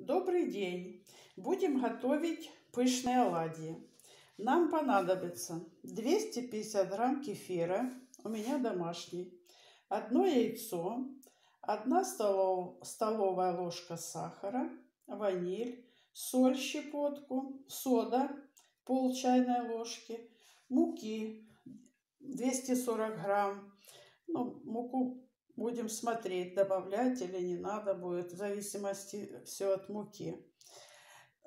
Добрый день! Будем готовить пышные оладьи. Нам понадобится 250 грамм кефира, у меня домашний, одно яйцо, одна столов, столовая ложка сахара, ваниль, соль щепотку, сода пол чайной ложки, муки 240 грамм. Ну, муку будем смотреть, добавлять или не надо будет, в зависимости все от муки.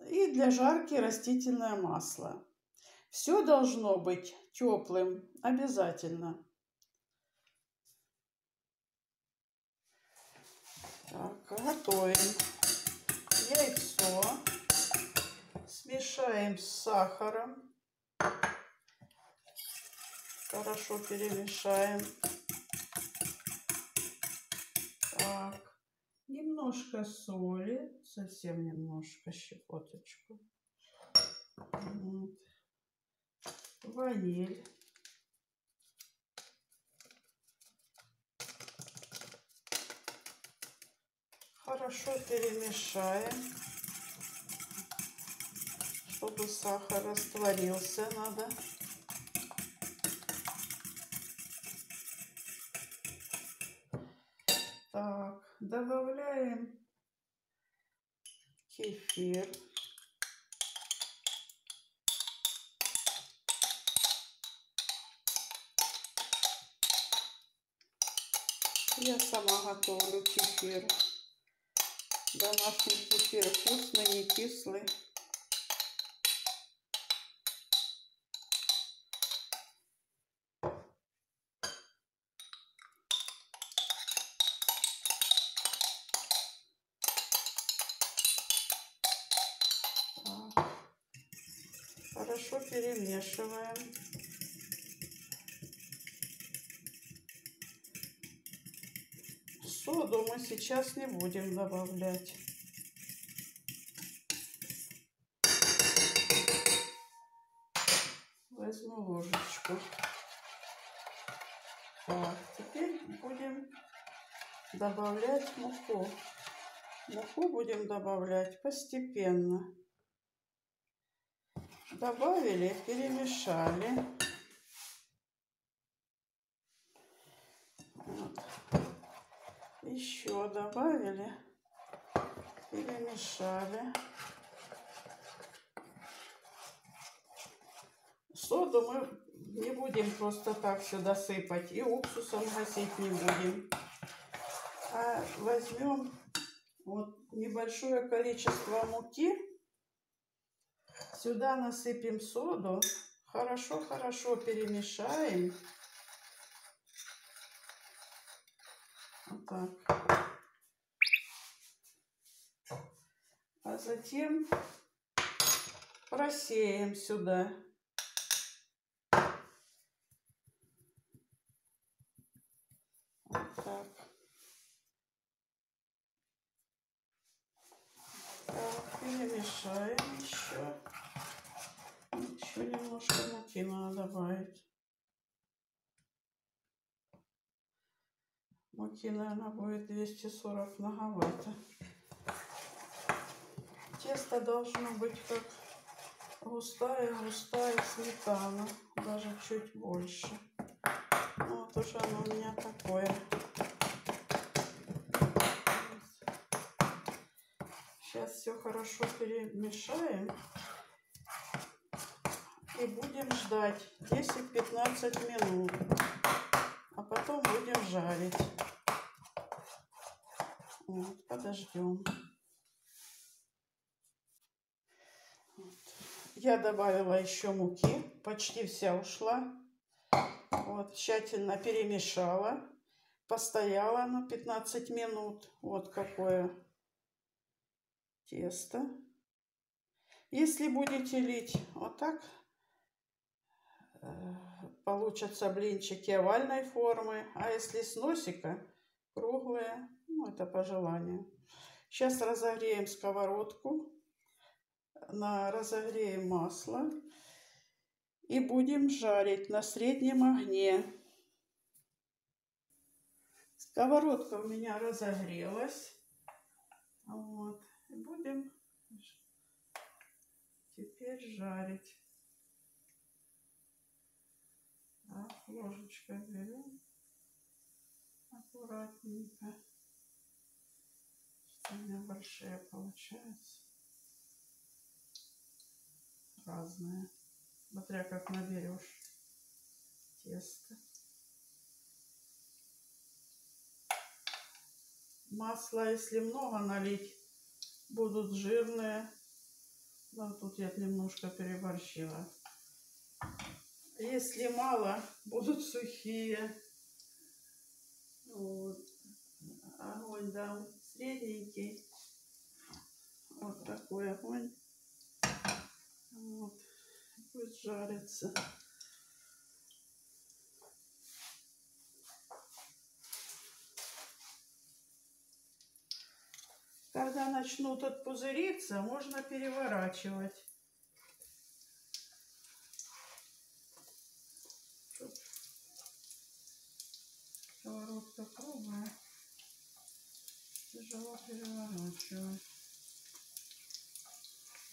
И для жарки растительное масло. Все должно быть теплым, обязательно. Так, готовим яйцо. Смешаем с сахаром. Хорошо перемешаем. Так, немножко соли, совсем немножко, щепоточку. Вот. Ваниль. Хорошо перемешаем, чтобы сахар растворился надо. Так, добавляем кефир. Я сама готовлю кефир. Домашний кефир вкусный, не кислый. Хорошо перемешиваем. Соду мы сейчас не будем добавлять. Возьму ложечку. Так, теперь будем добавлять муку. Муку будем добавлять постепенно. Добавили, перемешали. Вот. Еще добавили, перемешали. Соду мы не будем просто так сюда сыпать и уксусом гасить не будем. А возьмем вот небольшое количество муки Сюда насыпем соду. Хорошо-хорошо перемешаем. Вот так. А затем просеем сюда. Вот так. Так, немножко муки надо добавить. Муки, наверное, будет 240 многовато. Тесто должно быть как густая-густая сметана, даже чуть больше. Ну, вот уже оно у меня такое. Сейчас все хорошо перемешаем. И будем ждать 10-15 минут. А потом будем жарить. Вот, подождем. Вот. Я добавила еще муки. Почти вся ушла. Вот, тщательно перемешала. Постояла на 15 минут. Вот какое тесто. Если будете лить вот так, получатся блинчики овальной формы, а если с носика круглые, ну это по желанию. Сейчас разогреем сковородку, на разогреем масло и будем жарить на среднем огне. Сковородка у меня разогрелась. Вот. Будем. Теперь жарить. Так, ложечкой берем аккуратненько. У меня большие получаются. Разные. Смотря как наберешь тесто. Масло, если много налить, будут жирные. Но тут я немножко переборщила. Если мало, будут сухие. Вот. Огонь дам средненький. Вот такой огонь. Вот. Пусть жарится. Когда начнут отпузыриться, можно переворачивать. Сковородка круглая. Тяжело переворачивать.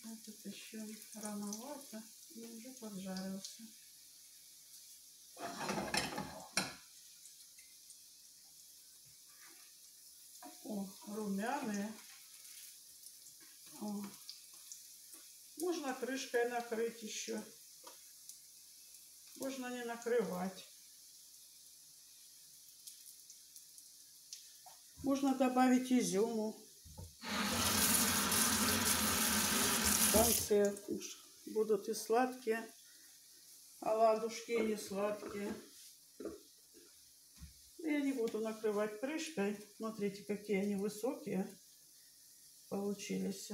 Этот еще рановато и уже поджарился. О, румяные. О. Можно крышкой накрыть еще. Можно не накрывать. Можно добавить изюму. В будут и сладкие, оладушки и не сладкие. Я не буду накрывать крышкой. Смотрите, какие они высокие получились.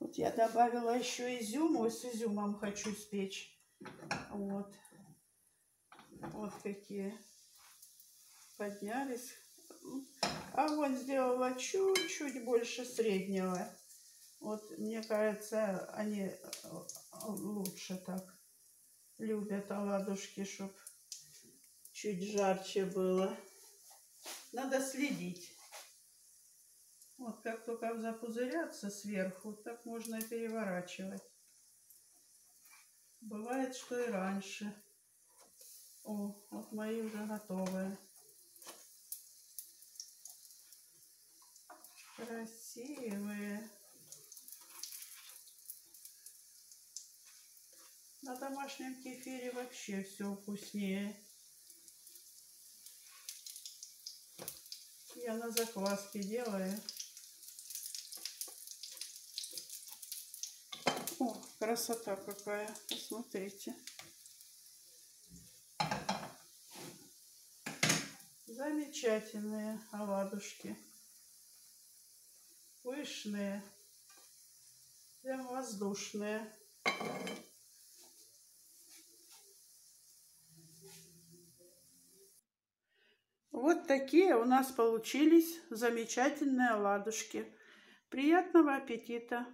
Вот я добавила еще изюму. С изюмом хочу спечь. Вот. Вот какие поднялись. Огонь сделала чуть-чуть больше среднего. Вот, мне кажется, они э, лучше так любят оладушки, чтобы чуть жарче было. Надо следить. Вот как только запузырятся сверху, так можно и переворачивать. Бывает, что и раньше. О, вот мои уже готовые. Красивые. На домашнем кефире вообще все вкуснее. Я на закваске делаю. О, красота какая, посмотрите. Замечательные оладушки. Пышные. Прям воздушные. Вот такие у нас получились замечательные оладушки. Приятного аппетита!